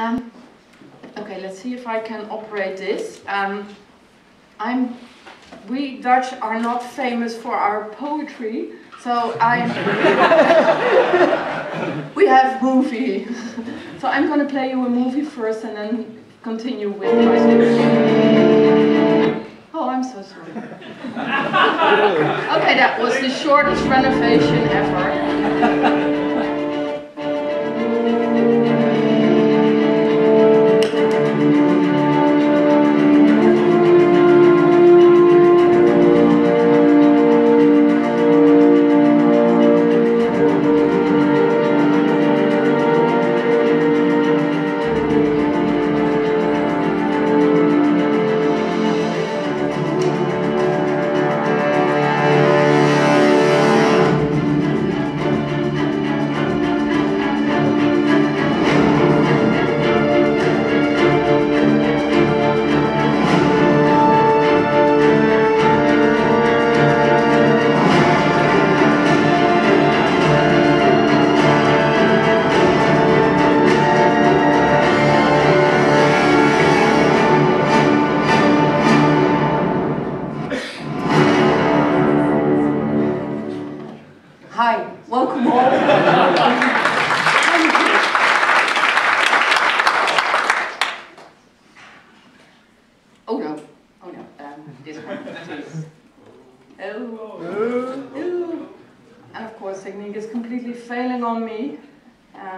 Um, okay, let's see if I can operate this. Um, I'm, we Dutch are not famous for our poetry, so I'm, we have movie. so I'm going to play you a movie first and then continue with my Oh, I'm so sorry. okay, that was the shortest renovation ever.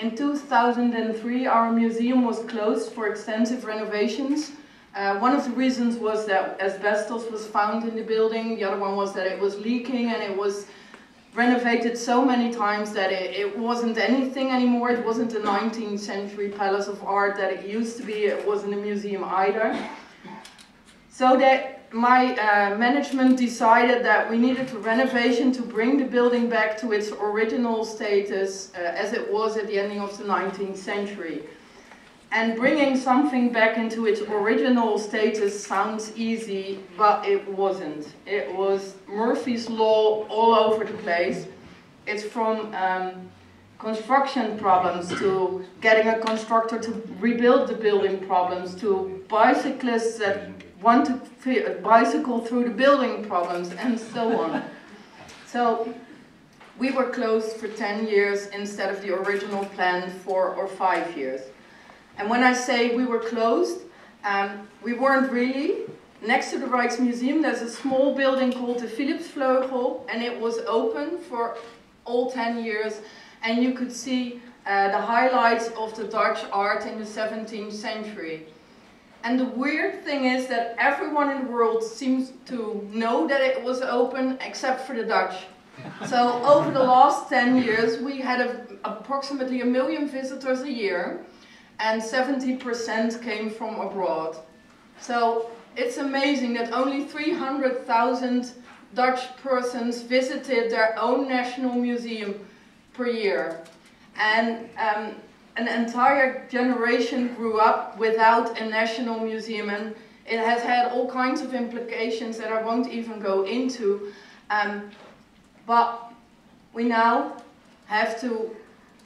In 2003, our museum was closed for extensive renovations. Uh, one of the reasons was that asbestos was found in the building. The other one was that it was leaking and it was renovated so many times that it, it, wasn't anything anymore. It wasn't a 19th century palace of art that it used to be. It wasn't a museum either. So that my uh, management decided that we needed a renovation to bring the building back to its original status uh, as it was at the ending of the 19th century. And bringing something back into its original status sounds easy, but it wasn't. It was Murphy's Law all over the place. It's from um, construction problems to getting a constructor to rebuild the building problems to bicyclists that want to bicycle through the building problems and so on. so we were closed for 10 years instead of the original plan four or five years. And when I say we were closed, um, we weren't really. Next to the Rijksmuseum, there's a small building called the Philipsvleugel, and it was open for all 10 years. And you could see uh, the highlights of the Dutch art in the 17th century. And the weird thing is that everyone in the world seems to know that it was open except for the Dutch. So over the last 10 years, we had a, approximately a million visitors a year and 70% came from abroad. So it's amazing that only 300,000 Dutch persons visited their own national museum per year. And um, an entire generation grew up without a national museum and it has had all kinds of implications that I won't even go into. Um, but we now have to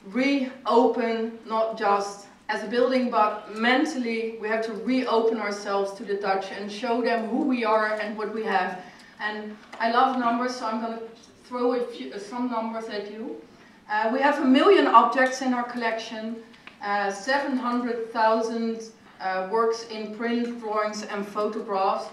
reopen not just as a building, but mentally we have to reopen ourselves to the Dutch and show them who we are and what we have. And I love numbers, so I'm going to throw few, some numbers at you. Uh, we have a million objects in our collection, uh, 700,000 uh, works in print, drawings and photographs.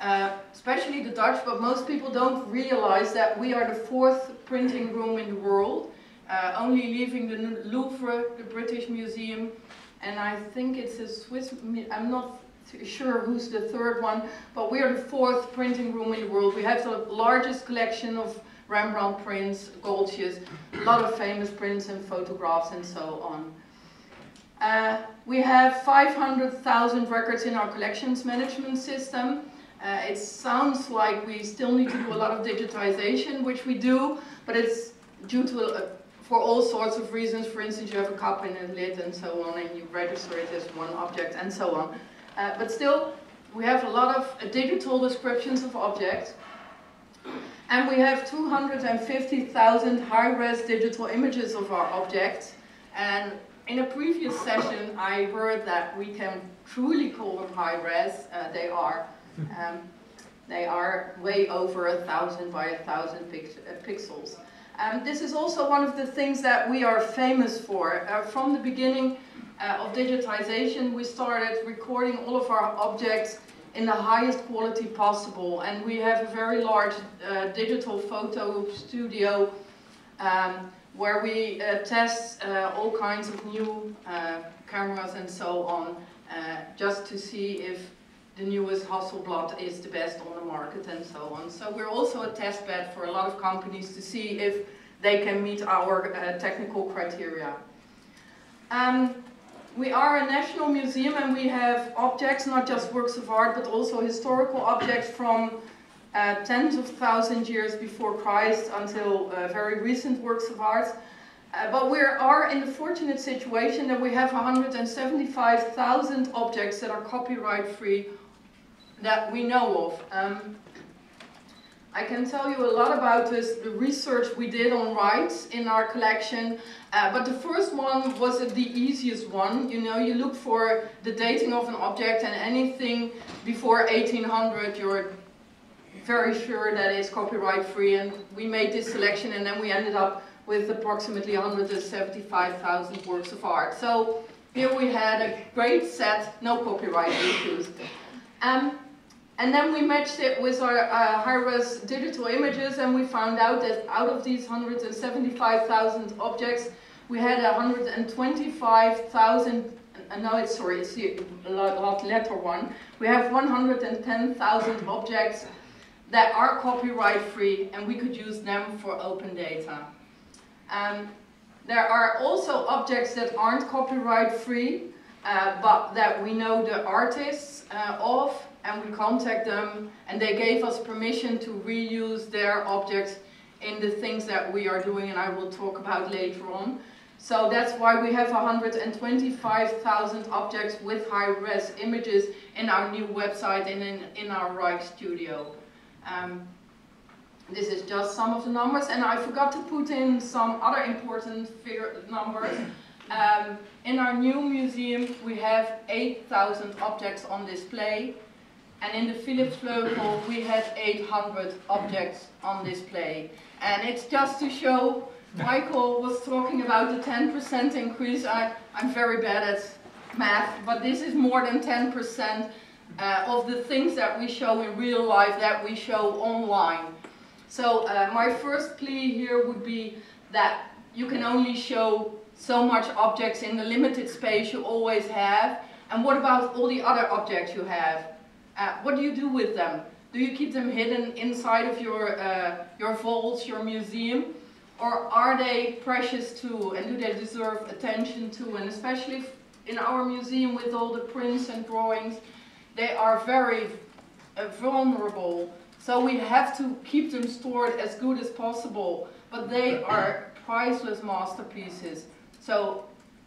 Uh, especially the Dutch, but most people don't realize that we are the fourth printing room in the world, uh, only leaving the Louvre, the British Museum, and I think it's a Swiss, I'm not sure who's the third one, but we are the fourth printing room in the world. We have the largest collection of Rembrandt prints, Goltzius, a lot of famous prints and photographs and so on. Uh, we have 500,000 records in our collections management system. Uh, it sounds like we still need to do a lot of digitization, which we do, but it's due to, uh, for all sorts of reasons. For instance, you have a cup in a lid and so on, and you register it as one object and so on. Uh, but still, we have a lot of uh, digital descriptions of objects. And we have 250,000 high-res digital images of our objects. And in a previous session, I heard that we can truly call them high-res. Uh, they are. Um, they are way over a thousand by a thousand pix uh, pixels. Um, this is also one of the things that we are famous for. Uh, from the beginning uh, of digitization, we started recording all of our objects in the highest quality possible. And we have a very large uh, digital photo studio um, where we uh, test uh, all kinds of new uh, cameras and so on, uh, just to see if the newest Hasselblad is the best on the market and so on. So we're also a test bed for a lot of companies to see if they can meet our uh, technical criteria. Um, we are a national museum and we have objects, not just works of art, but also historical objects from uh, tens of thousands years before Christ until uh, very recent works of art. Uh, but we are in the fortunate situation that we have 175,000 objects that are copyright free that we know of. Um, I can tell you a lot about this, the research we did on rights in our collection, uh, but the first one was the easiest one. You know, you look for the dating of an object and anything before 1800 you're very sure that it's copyright free and we made this selection and then we ended up with approximately 175,000 works of art. So here we had a great set, no copyright issues. Um, and then we matched it with our uh, high-res digital images and we found out that out of these 175,000 objects, we had 125,000, uh, no, it's sorry, it's the last letter one. We have 110,000 objects that are copyright free and we could use them for open data. Um, there are also objects that aren't copyright free, uh, but that we know the artists uh, of and we contact them and they gave us permission to reuse their objects in the things that we are doing and I will talk about later on. So that's why we have 125,000 objects with high-res images in our new website and in, in our Rijksstudio. Um, this is just some of the numbers and I forgot to put in some other important numbers. Um, in our new museum we have 8,000 objects on display and in the Philips Vleugel we had 800 objects on display. And it's just to show, Michael was talking about the 10% increase. I, I'm very bad at math, but this is more than 10% uh, of the things that we show in real life that we show online. So uh, my first plea here would be that you can only show so much objects in the limited space you always have. And what about all the other objects you have? Uh, what do you do with them? Do you keep them hidden inside of your, uh, your vaults, your museum? Or are they precious too and do they deserve attention too? And especially in our museum with all the prints and drawings, they are very uh, vulnerable. So we have to keep them stored as good as possible. But they are priceless masterpieces. So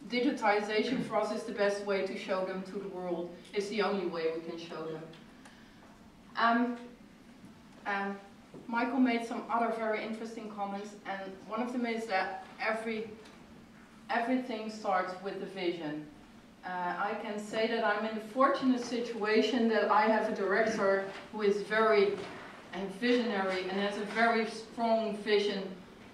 digitization for us is the best way to show them to the world. It's the only way we can show them. Um, um, Michael made some other very interesting comments, and one of them is that every everything starts with the vision. Uh, I can say that I'm in the fortunate situation that I have a director who is very uh, visionary and has a very strong vision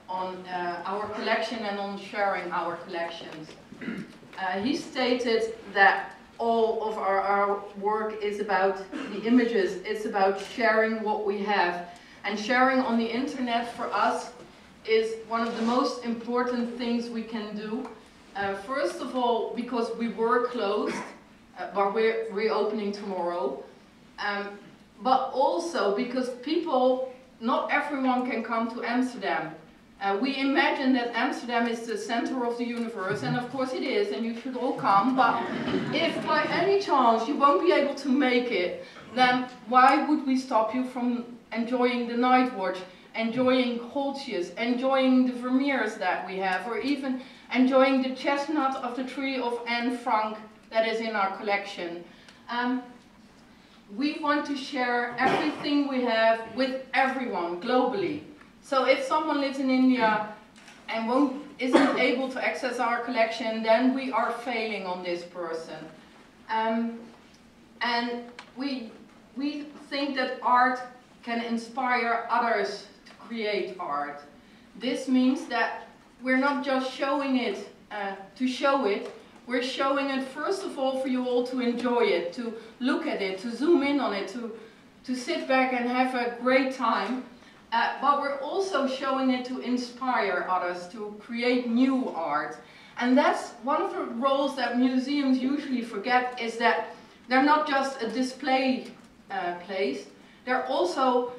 on uh, our collection and on sharing our collections. Uh, he stated that all of our, our work is about the images, it's about sharing what we have. And sharing on the internet for us is one of the most important things we can do. Uh, first of all, because we were closed, uh, but we're reopening tomorrow. Um, but also because people, not everyone can come to Amsterdam. Uh, we imagine that Amsterdam is the center of the universe, and of course it is, and you should all come. But if by any chance you won't be able to make it, then why would we stop you from enjoying the night watch, enjoying Goltzius, enjoying the Vermeers that we have, or even enjoying the chestnut of the tree of Anne Frank that is in our collection. Um, we want to share everything we have with everyone globally. So if someone lives in India and won't, isn't able to access our collection, then we are failing on this person. Um, and we, we think that art can inspire others to create art. This means that we're not just showing it uh, to show it, we're showing it first of all for you all to enjoy it, to look at it, to zoom in on it, to, to sit back and have a great time. Uh, but we're also showing it to inspire others to create new art. And that's one of the roles that museums usually forget is that they're not just a display uh, place, they're also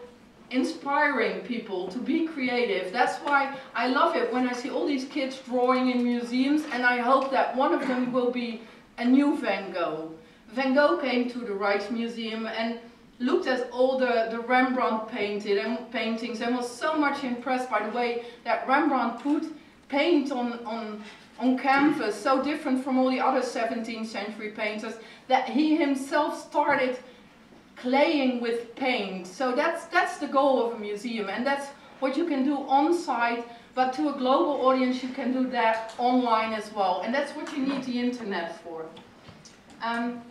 inspiring people to be creative. That's why I love it when I see all these kids drawing in museums and I hope that one of them will be a new Van Gogh. Van Gogh came to the Rijksmuseum and looked at all the, the Rembrandt painted and paintings and was so much impressed by the way that Rembrandt put paint on, on, on canvas, so different from all the other 17th century painters, that he himself started claying with paint. So that's, that's the goal of a museum and that's what you can do on site, but to a global audience you can do that online as well. And that's what you need the internet for. Um,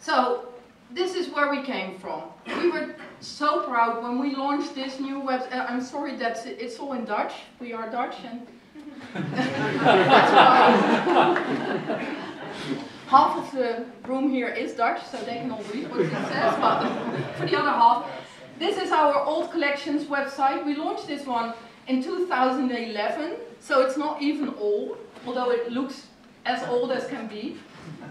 so this is where we came from. We were so proud when we launched this new website. Uh, I'm sorry that it's all in Dutch. We are Dutch and half of the room here is Dutch, so they can all read what it says, but for the other half, this is our old collections website. We launched this one in 2011, so it's not even old, although it looks as old as can be.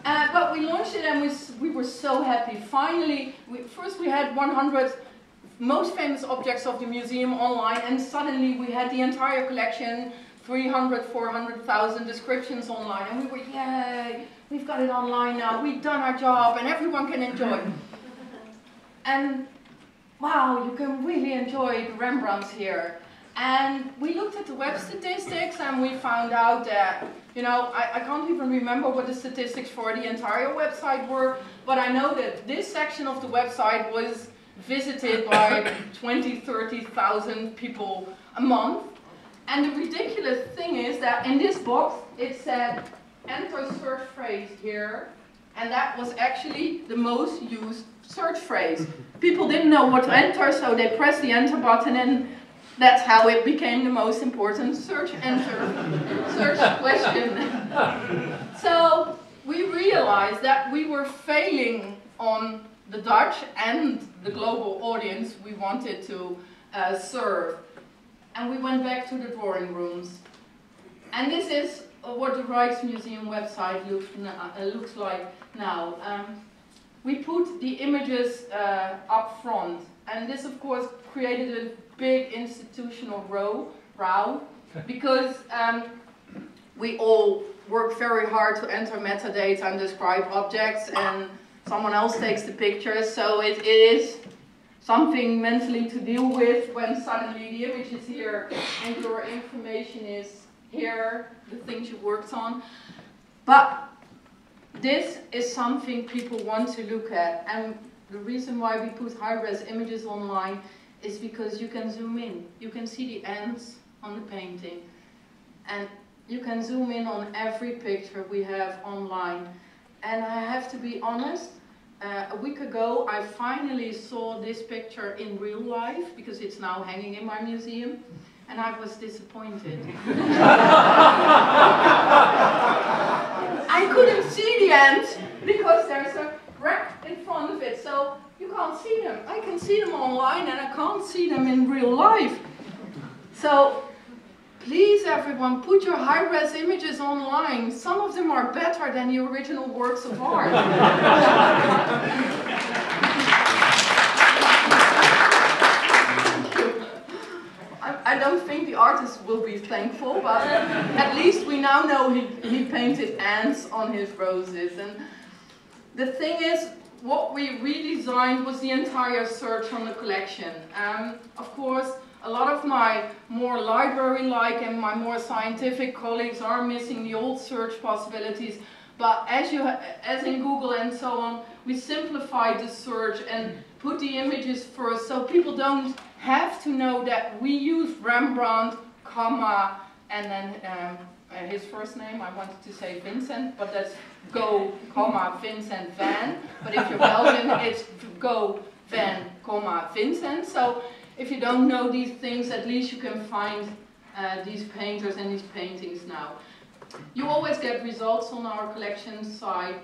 Uh, but we launched it and we, we were so happy. Finally, we, first we had 100 most famous objects of the museum online and suddenly we had the entire collection, 300, 400,000 descriptions online and we were, yay, we've got it online now, we've done our job and everyone can enjoy. and wow, you can really enjoy the Rembrandts here. And we looked at the web statistics and we found out that, you know, I, I, can't even remember what the statistics for the entire website were, but I know that this section of the website was visited by 20, 30,000 people a month. And the ridiculous thing is that in this box it said enter search phrase here, and that was actually the most used search phrase. People didn't know what to enter, so they pressed the enter button and that's how it became the most important search enter, search question. so we realized that we were failing on the Dutch and the global audience we wanted to uh, serve. And we went back to the drawing rooms. And this is what the Rijksmuseum website looks, uh, looks like now. Um, we put the images uh, up front. And this, of course, created a big institutional row, row because um, we all work very hard to enter metadata and describe objects and someone else takes the pictures. So it, it is something mentally to deal with when suddenly the image is here and your information is here, the things you worked on. But this is something people want to look at and the reason why we put high-res images online is because you can zoom in. You can see the ends on the painting. And you can zoom in on every picture we have online. And I have to be honest, uh, a week ago I finally saw this picture in real life because it's now hanging in my museum and I was disappointed. I couldn't see the end because there's a wreck in front of it. So you can't see them. I can see them online and I can't see them in real life. So please everyone, put your high-res images online. Some of them are better than the original works of art. I don't think the artist will be thankful, but at least we now know he, he painted ants on his roses. And the thing is, what we redesigned was the entire search on the collection. Um, of course, a lot of my more library-like and my more scientific colleagues are missing the old search possibilities. But as, you as in Google and so on, we simplified the search and put the images first so people don't have to know that we use Rembrandt, comma, and then um, uh, his first name, I wanted to say Vincent, but that's Gogh, comma, Vincent Van. But if you're Belgian, it's Gogh, Van, comma, Vincent. So if you don't know these things, at least you can find uh, these painters and these paintings now. You always get results on our collection site.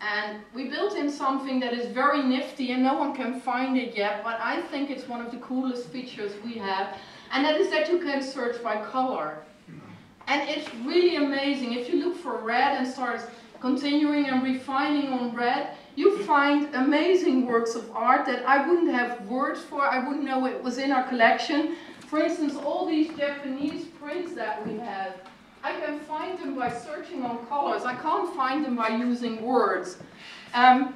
And we built in something that is very nifty and no one can find it yet, but I think it's one of the coolest features we have. And that is that you can search by color. And it's really amazing. If you look for red and start continuing and refining on red, you find amazing works of art that I wouldn't have words for, I wouldn't know it was in our collection. For instance, all these Japanese prints that we have, I can find them by searching on colors. I can't find them by using words. Um,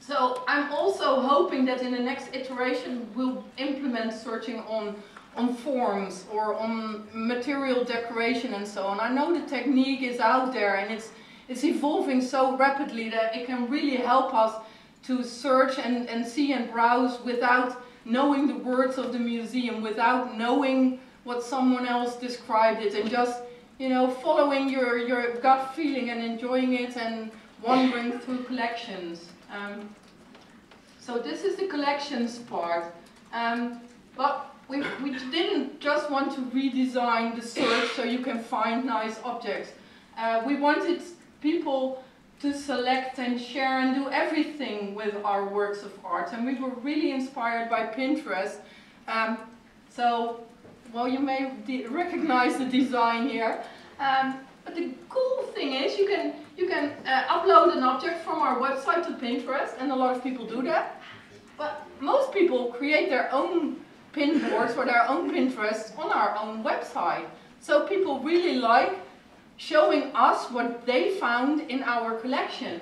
so I'm also hoping that in the next iteration we'll implement searching on on forms or on material decoration and so on. I know the technique is out there and it's it's evolving so rapidly that it can really help us to search and, and see and browse without knowing the words of the museum, without knowing what someone else described it, and just, you know, following your, your gut feeling and enjoying it and wandering through collections. Um, so this is the collections part. Um, but we, we didn't just want to redesign the search so you can find nice objects. Uh, we wanted people to select and share and do everything with our works of art. And we were really inspired by Pinterest. Um, so, well, you may recognize the design here. Um, but the cool thing is you can, you can uh, upload an object from our website to Pinterest, and a lot of people do that. But most people create their own pin boards or their own Pinterest on our own website. So people really like showing us what they found in our collection.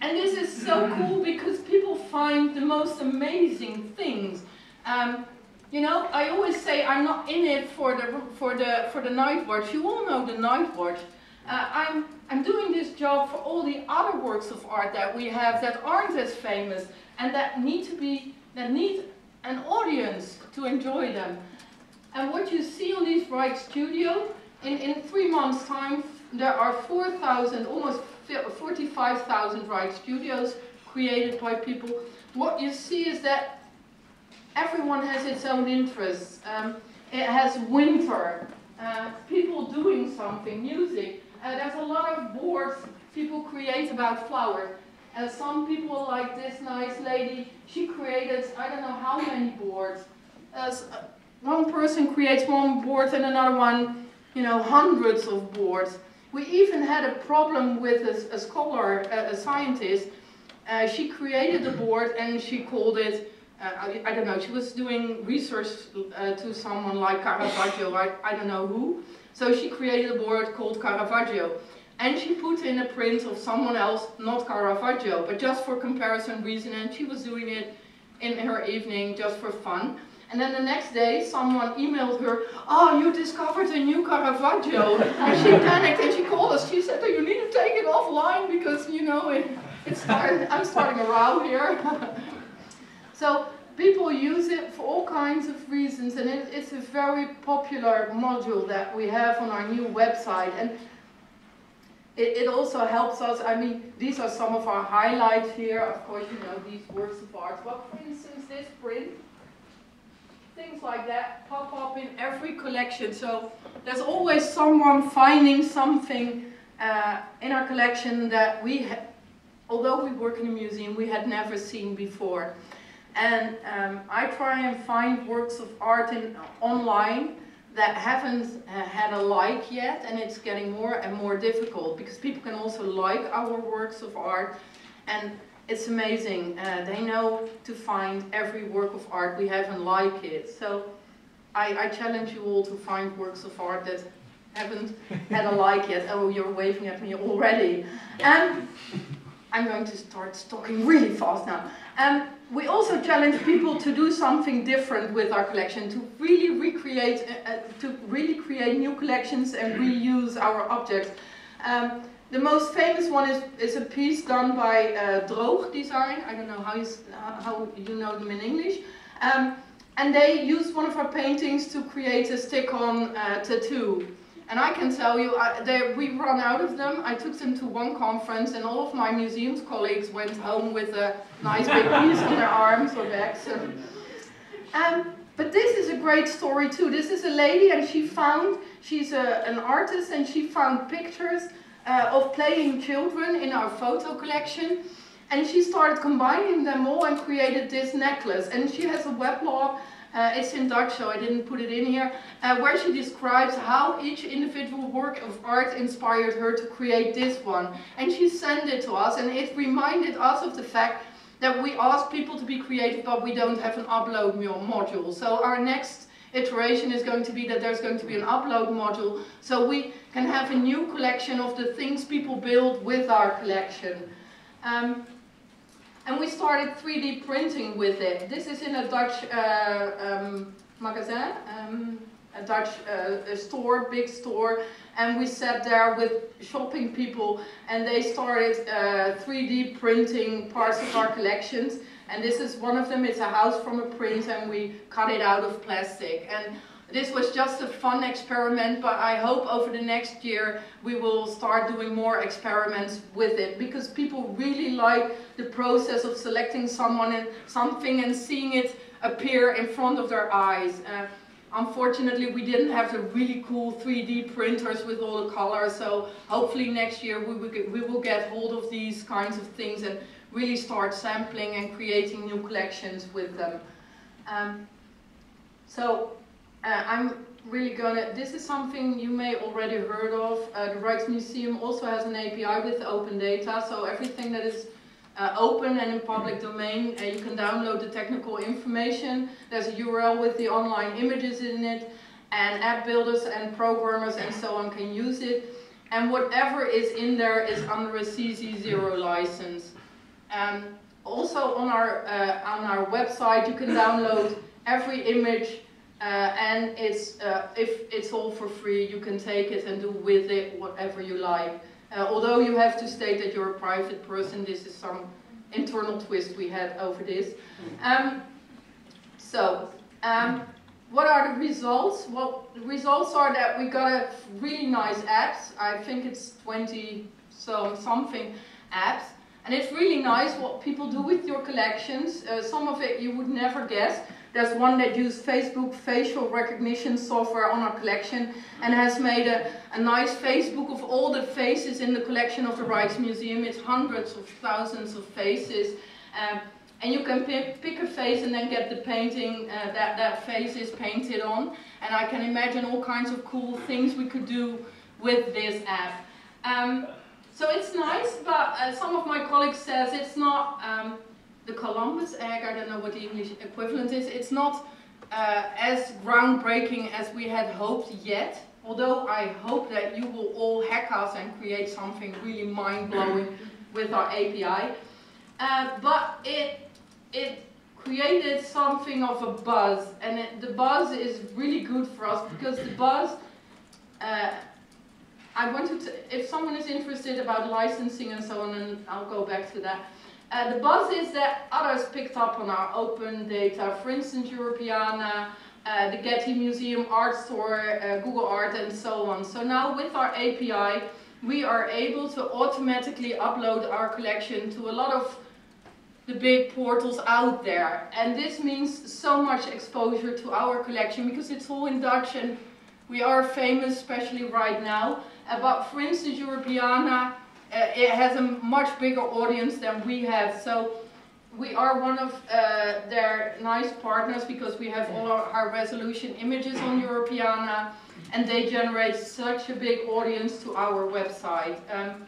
And this is so cool because people find the most amazing things. Um, you know, I always say I'm not in it for the for the for the night watch. You all know the night watch. Uh, I'm I'm doing this job for all the other works of art that we have that aren't as famous and that need to be that need an audience to enjoy them. And what you see on these Rijksstudio in, in three months' time, there are 4,000, almost 45,000 Rijksstudios created by people. What you see is that everyone has its own interests. Um, it has winter, uh, people doing something, music. Uh, there's a lot of boards people create about flowers. And some people like this nice lady, she created, I don't know how many boards. Uh, one person creates one board and another one you know, hundreds of boards. We even had a problem with a, a scholar, a, a scientist. Uh, she created a board and she called it, uh, I, I, don't know, she was doing research uh, to someone like Caravaggio, I, I don't know who. So she created a board called Caravaggio. And she put in a print of someone else, not Caravaggio, but just for comparison reason, and she was doing it in her evening just for fun. And then the next day, someone emailed her, oh, you discovered a new Caravaggio. and she panicked and she called us. She said, oh, you need to take it offline because, you know, it, it started, I'm starting a row here. so people use it for all kinds of reasons. And it, it's a very popular module that we have on our new website. And it, it also helps us, I mean, these are some of our highlights here. Of course, you know, these works of art. But for instance, this print things like that pop up in every collection. So there's always someone finding something uh, in our collection that we, although we work in a museum, we had never seen before. And um, I try and find works of art in, online that haven't uh, had a like yet, and it's getting more and more difficult because people can also like our works of art. And it's amazing. Uh, they know to find every work of art we haven't like it. So I, I challenge you all to find works of art that haven't had a like yet. Oh, you're waving at me already. Um, I'm going to start talking really fast now. Um, we also challenge people to do something different with our collection, to really recreate, uh, uh, to really create new collections and reuse our objects. Um, the most famous one is, is a piece done by uh, Droog Design. I don't know how you, how you know them in English. Um, and they used one of our paintings to create a stick-on uh, tattoo. And I can tell you, I, they, we run out of them. I took them to one conference and all of my museums colleagues went home with a nice big piece on their arms or backs. Um, but this is a great story too. This is a lady and she found, she's a, an artist and she found pictures uh, of playing children in our photo collection. And she started combining them all and created this necklace. And she has a weblog uh, it's in Dutch, so I didn't put it in here, uh, where she describes how each individual work of art inspired her to create this one. And she sent it to us, and it reminded us of the fact that we ask people to be creative, but we don't have an upload module. So our next iteration is going to be that there's going to be an upload module, so we can have a new collection of the things people build with our collection. Um, and we started 3D printing with it. This is in a Dutch uh, um, magazine, um, a Dutch uh, a store, big store, and we sat there with shopping people and they started uh, 3D printing parts of our collections. And this is one of them, it's a house from a print and we cut it out of plastic. And this was just a fun experiment, but I hope over the next year we will start doing more experiments with it because people really like the process of selecting someone and something and seeing it appear in front of their eyes. Uh, unfortunately, we didn't have the really cool 3D printers with all the colors, so hopefully next year we will, get, we will get hold of these kinds of things and really start sampling and creating new collections with them. Um, so uh, I'm really gonna, this is something you may already heard of. Uh, the Rijksmuseum also has an API with open data, so everything that is uh, open and in public domain, uh, you can download the technical information. There's a URL with the online images in it, and app builders and programmers and so on can use it. And whatever is in there is under a CC0 license. Um, also on our, uh, on our website you can download every image uh, and it's, uh, if it's all for free, you can take it and do with it whatever you like. Uh, although you have to state that you're a private person, this is some internal twist we had over this. Um, so, um, what are the results? Well, the results are that we got a really nice apps. I think it's 20 some something apps. And it's really nice what people do with your collections. Uh, some of it you would never guess. There's one that used Facebook facial recognition software on our collection and has made a, a nice Facebook of all the faces in the collection of the Rijksmuseum. It's hundreds of thousands of faces. Um, and you can pick, a face and then get the painting uh, that that face is painted on. And I can imagine all kinds of cool things we could do with this app. Um, so it's nice, but uh, some of my colleagues says it's not um, the Columbus egg, I don't know what the English equivalent is, it's not uh, as groundbreaking as we had hoped yet, although I hope that you will all hack us and create something really mind-blowing with our API. Uh, but it, it created something of a buzz, and it, the buzz is really good for us because the buzz, uh, I wanted to, if someone is interested about licensing and so on, and I'll go back to that, uh, the buzz is that others picked up on our open data, for instance Europeana, uh, the Getty Museum Artstor, uh, Google Art and so on. So now with our API we are able to automatically upload our collection to a lot of the big portals out there. And this means so much exposure to our collection because it's all in Dutch and we are famous, especially right now. Uh, but for instance, Europeana uh, it has a much bigger audience than we have. So we are one of uh, their nice partners because we have all our, our, resolution images on Europeana and they generate such a big audience to our website. Um,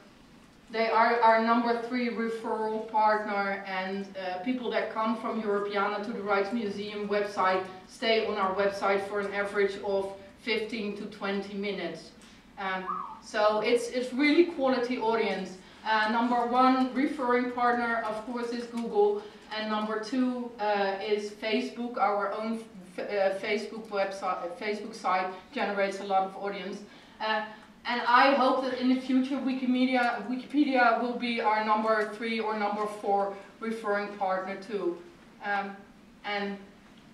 they are our number three referral partner and uh, people that come from Europeana to the Rijksmuseum website stay on our website for an average of 15 to 20 minutes. Um, so it's, it's really quality audience. Uh, number one referring partner, of course, is Google. And number two uh, is Facebook, our own uh, Facebook website, Facebook site generates a lot of audience. Uh, and I hope that in the future Wikimedia, Wikipedia will be our number three or number four referring partner too. Um, and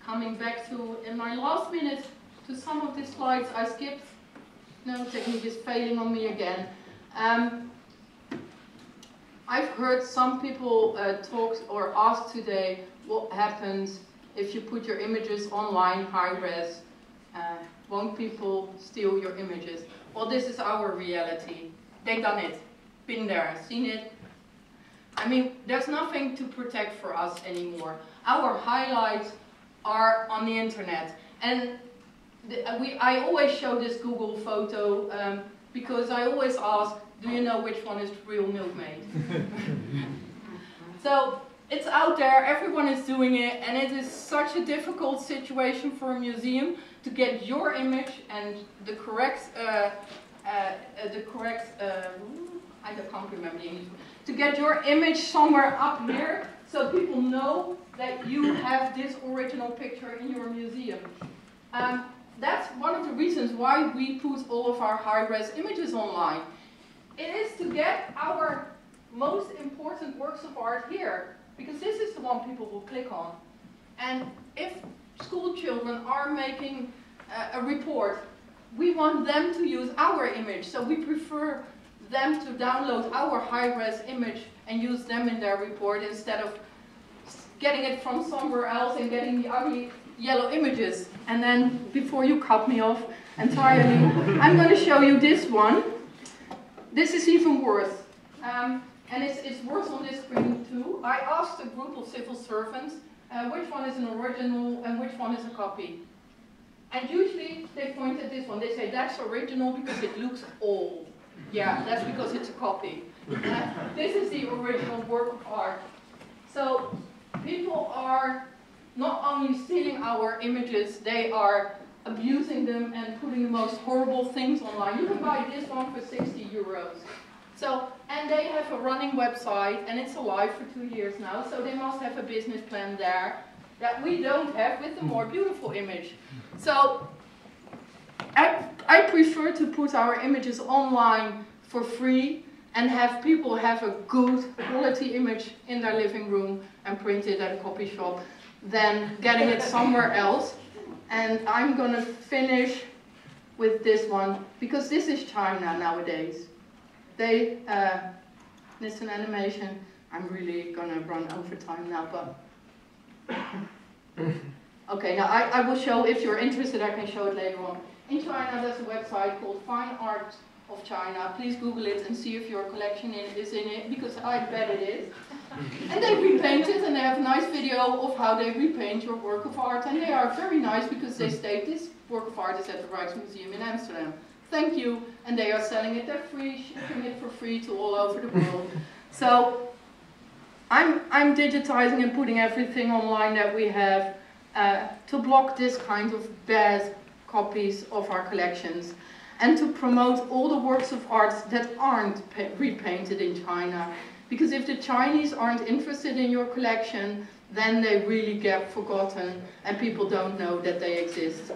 coming back to, in my last minute, to some of the slides I skipped. No, technique is failing on me again. Um, I've heard some people uh, talk or ask today what happens if you put your images online high res. Uh, won't people steal your images? Well, this is our reality. They've done it, been there, seen it. I mean, there's nothing to protect for us anymore. Our highlights are on the internet. And the, uh, we, I always show this Google photo um, because I always ask, do you know which one is real milkmaid? so it's out there, everyone is doing it, and it is such a difficult situation for a museum to get your image and the correct, uh, uh, uh, the correct, uh, I can't remember the English, to get your image somewhere up here so people know that you have this original picture in your museum. Um, that's one of the reasons why we put all of our high-res images online. It is to get our most important works of art here, because this is the one people will click on. And if school children are making uh, a report, we want them to use our image, so we prefer them to download our high-res image and use them in their report instead of getting it from somewhere else and getting the ugly yellow images. And then, before you cut me off entirely, I'm going to show you this one. This is even worse. Um, and it's, it's worse on this screen too. I asked a group of civil servants uh, which one is an original and which one is a copy. And usually they point at this one. They say that's original because it looks old. Yeah, that's because it's a copy. Uh, this is the original work of art. So people are not only stealing our images, they are abusing them and putting the most horrible things online. You can buy this one for 60 euros. So, and they have a running website and it's alive for two years now, so they must have a business plan there that we don't have with the more beautiful image. So, I, I prefer to put our images online for free and have people have a good quality image in their living room and print it at a copy shop than getting it somewhere else. And I'm gonna finish with this one because this is China nowadays. They, uh, it's an animation. I'm really gonna run over time now, but okay. Now I, I will show. If you're interested, I can show it later on. In China, there's a website called Fine Art of China. Please Google it and see if your collection is in it, because I bet it is. and they repaint it, and they have a nice video of how they repaint your work of art, and they are very nice because they state this work of art is at the Rijksmuseum in Amsterdam. Thank you, and they are selling it, they're free, shipping it for free to all over the world. So, I'm, I'm digitizing and putting everything online that we have uh, to block this kind of bad copies of our collections and to promote all the works of art that aren't repainted in China. Because if the Chinese aren't interested in your collection, then they really get forgotten and people don't know that they exist.